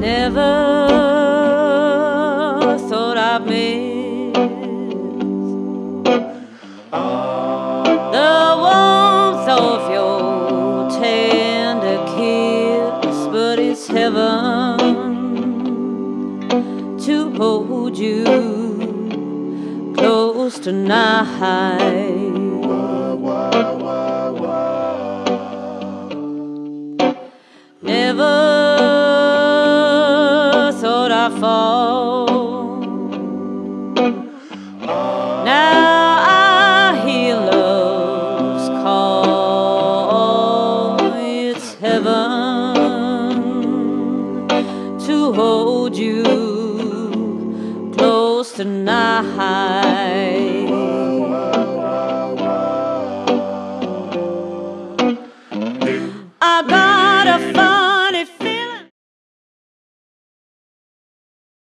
Never thought I'd miss the warmth of your tender kiss, but it's heaven to hold you close tonight. Never I'd fall. Now I hear love's call. It's heaven to hold you close tonight. I got a phone.